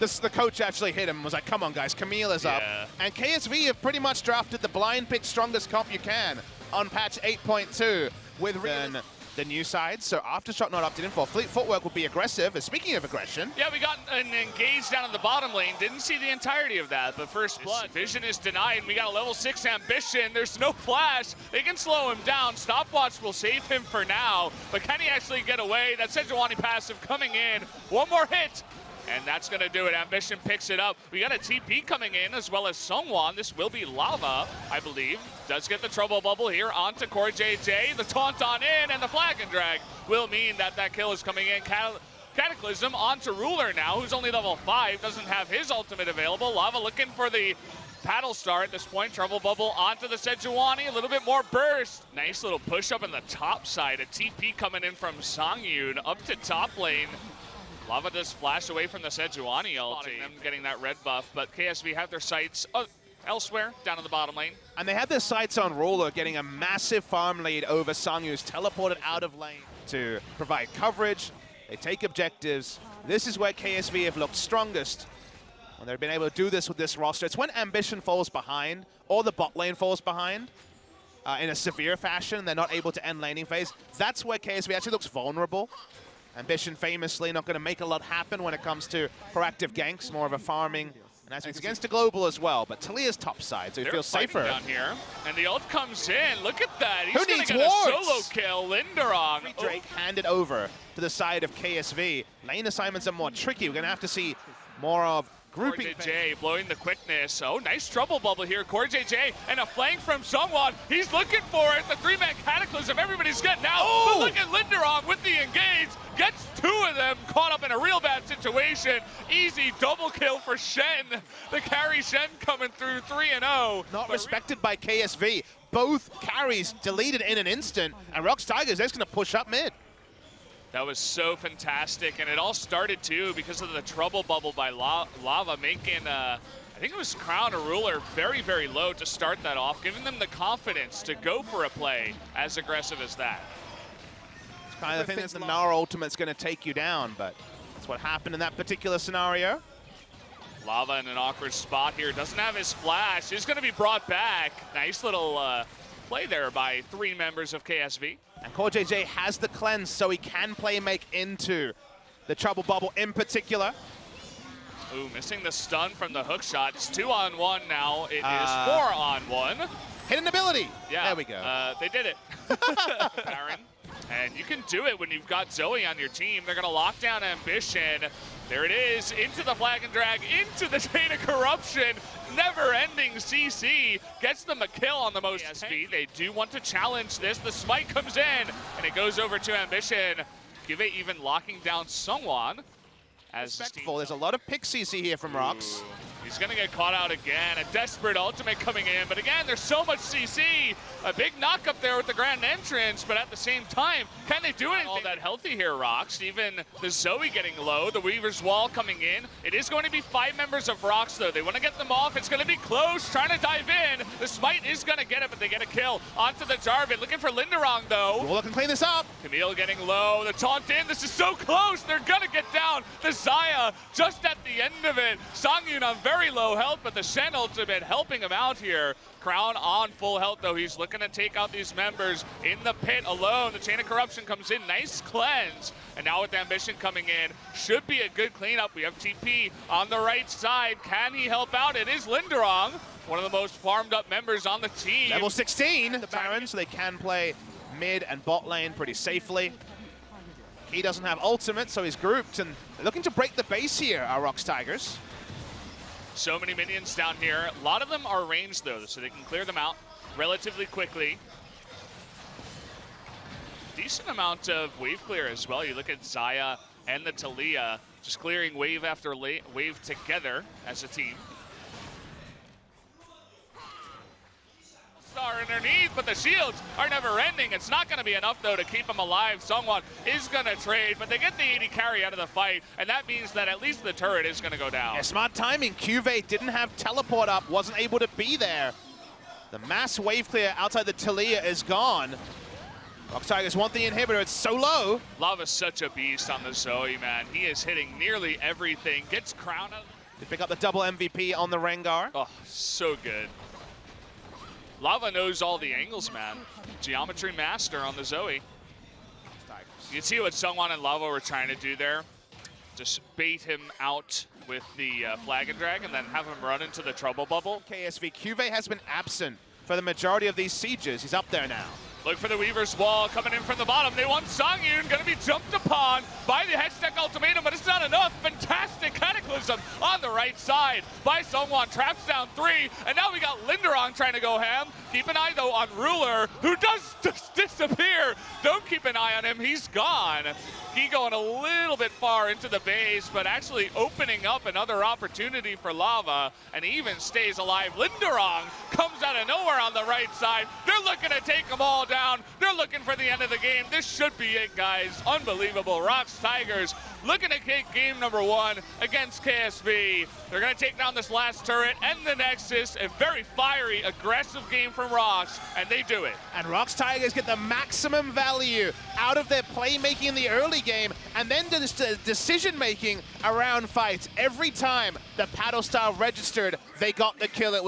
This, the coach actually hit him and was like, come on, guys, Camille is up. And KSV have pretty much drafted the blind pick strongest comp you can on patch 8.2 with then the new side. So Aftershock not opted in for. Fleet Footwork will be aggressive. And speaking of aggression, Yeah, we got an engage down in the bottom lane. Didn't see the entirety of that, but first blood. Vision is denied, and we got a level 6 ambition. There's no flash. They can slow him down. Stopwatch will save him for now, but can he actually get away? That Sejuani passive coming in. One more hit, and that's going to do it. Ambition picks it up. We got a TP coming in as well as Sungwon. This will be Lava, I believe. Does get the trouble bubble here onto Core JJ. The taunt on in, and the flag and drag will mean that that kill is coming in. Cataclysm onto Ruler now, who's only level 5, doesn't have his ultimate available. Lava looking for the paddle star at this point. Trouble bubble onto the Sejuani, a little bit more burst. Nice little push up in the top side. A TP coming in from Songyun up to top lane. Lava does flash away from the Sejuani ulti. Them getting that red buff, but KSV have their sights uh, elsewhere down in the bottom lane. and they have their sights on Ruler getting a massive farm lead over Sangyu, who's teleported out of lane to provide coverage. They take objectives. This is where KSV have looked strongest. When they've been able to do this with this roster. It's when Ambition falls behind or the bot lane falls behind uh, in a severe fashion. They're not able to end laning phase. That's where KSV actually looks vulnerable. Ambition famously not going to make a lot happen when it comes to proactive ganks, more of a farming. And as it's against a global as well, but Taliyah's top side, so he feels safer. down here, and the ult comes in. Look at that. He's Who needs get wards? a solo kill. Lindarang. Oh, Drake handed over to the side of KSV. Lane assignments are more tricky. We're going to have to see more of grouping. Core JJ blowing the quickness. Oh, nice trouble bubble here. Core JJ and a flank from Sungwon. He's looking for it. The three-man cataclysm. Everybody's getting out. Oh! But look at Lindarang with the engage. Gets two of them caught up in a real bad situation. Easy double kill for Shen. The carry Shen coming through 3 and 0. Not respected by KSV. Both carries deleted in an instant, and ROX Tigers, they're just going to push up mid. That was so fantastic, and it all started too because of the trouble bubble by La- Lava making, uh, I think it was Crown or Ruler, very, very low to start that off, giving them the confidence to go for a play as aggressive as that. It's kind of the thing that the Nara ultimate's going to take you down, but that's what happened in that particular scenario. Lava in an awkward spot here, doesn't have his flash, He's going to be brought back. Nice little uh, play there by three members of KSV. And Core JJ has the cleanse, so he can play make into the trouble bubble in particular. Ooh, missing the stun from the hook shot. It's two on one now. It is Uh, four on one. Hidden ability. Yeah. There we go. Uh, they did it. Baron. And you can do it when you've got Zoe on your team. They're going to lock down Ambition. There it is, into the flag and drag, into the chain of corruption. Never-ending CC gets them a kill on the most PSV. They do want to challenge this. The smite comes in, and it goes over to Ambition. Give it even locking down Sungwon. As Respectful. There's a lot of pick CC here from ROX. He's gonna get caught out again. A desperate ultimate coming in, but again, there's so much CC. A big knock up there with the grand entrance, but at the same time, can they do anything? All that healthy here, ROX. Even the Zoe getting low, the Weaver's Wall coming in. It is going to be five members of ROX though. They want to get them off. It's gonna be close, trying to dive in. The Smite is gonna get it, but they get a kill. Onto the Jarvan, looking for Lindarang though. Ruler can clean this up. Camille getting low, the taunt in, this is so close, they're gonna get down. The Xayah just at the end of it. Songyun on very low health, but the Shen ultimate helping him out here. Crown on full health though, he's looking to take out these members in the pit alone. The Chain of Corruption comes in, nice cleanse. And now with Ambition coming in, should be a good cleanup. We have TP on the right side. Can he help out? It is Lindarang, one of the most farmed up members on the team. Level 16, the Baron, so they can play mid and bot lane pretty safely. He doesn't have ultimate, so he's grouped and looking to break the base here, our ROX Tigers. So many minions down here. A lot of them are ranged though, so they can clear them out relatively quickly. Decent amount of wave clear as well. You look at Xayah and the Taliyah just clearing wave after wave together as a team. Star underneath, but the shields are never ending. It's not going to be enough, though, to keep them alive. Songwon is going to trade, but they get the AD carry out of the fight, and that means that at least the turret is going to go down. Yeah, smart timing. Cuvee didn't have teleport up, wasn't able to be there. The mass wave clear outside the Taliyah is gone. Rock Tigers want the inhibitor. It's so low. Lava's such a beast on the Zoe, man. He is hitting nearly everything. Gets crown up. They pick up the double MVP on the Rengar. Oh, so good. Lava knows all the angles, man. Geometry master on the Zoe. You can see what Sungwon and Lava were trying to do there. Just bait him out with the uh, flag and drag and then have him run into the trouble bubble. KSV Cuvee has been absent for the majority of these sieges. He's up there now. Look for the Weaver's Wall coming in from the bottom. They want Songyun, gonna be jumped upon by the Hextech Ultimatum, but it's not enough. Fantastic Cataclysm on the right side by Sungwon. Traps down three, and now we got Lindarang trying to go ham. Keep an eye, though, on Ruler, who does just disappear. Don't keep an eye on him, he's gone. He going a little bit far into the base, but actually opening up another opportunity for Lava, and even stays alive. Lindarang comes out of nowhere on the right side. They're looking to take them all down. They're looking for the end of the game. This should be it, guys. Unbelievable. ROX Tigers looking to take game number one against KSV. They're going to take down this last turret and the Nexus. A very fiery, aggressive game from ROX, and they do it. And ROX Tigers get the maximum value out of their playmaking in the early game and then the decision making around fights. Every time the paddle star registered, they got the kill. It was